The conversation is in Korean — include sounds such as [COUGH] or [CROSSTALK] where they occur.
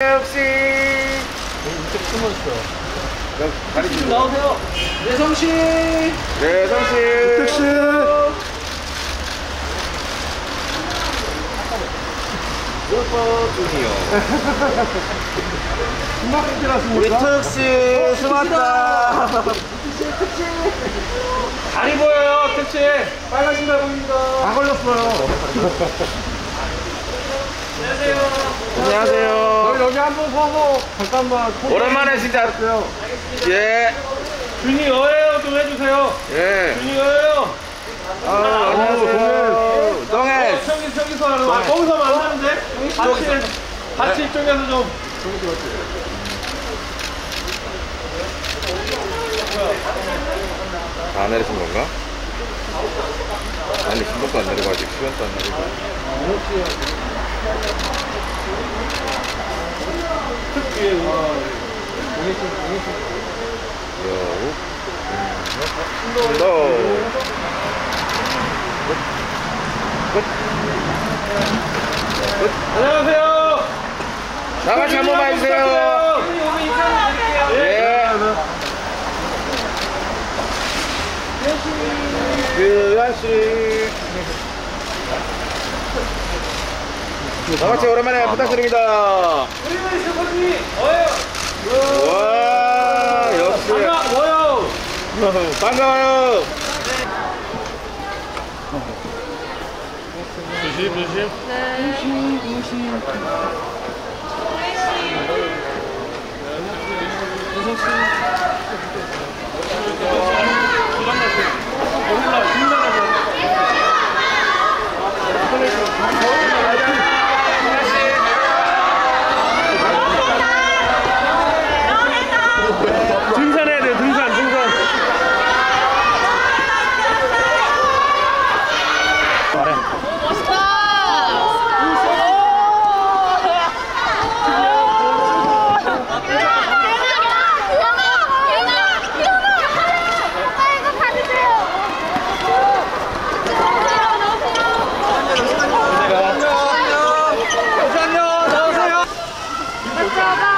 역시 이쪽 숨어 있어. 다리 좀 나오세요. 예성 씨. 네 성씨 택시. 슈퍼 주니어 [LAUGHS] 금방 우리 끝났습니까? 특씨 수고하다 다리 보여요, 택시. 빨간 신발 보입니다. 다 걸렸어요. [LAUGHS] 안녕하세요 저희 여기 한번 서서 잠깐만. 오랜만에 진짜 해주세요. 예 주니어예요, 좀 해주세요. 예. 주니어예요. 아, 안녕하세요. 동해. 저기 저기서 하는. 아, 거기서 만나는데 같이 같이 이쪽에서 좀. 다 내리신 건가? 아니, 신발도 안 내리고 아직 시간도 안 내리고. 특유의 와. 여우. 너. 안녕하세요. 다 같이 한 번만 해주세요. 예. 규환씨. 다 같이 오랜만에 부탁드립니다. 우리는 슈퍼주니 어요. 와, 역시. 반가워요. 반가워요. 조심 조심. 네. 走吧。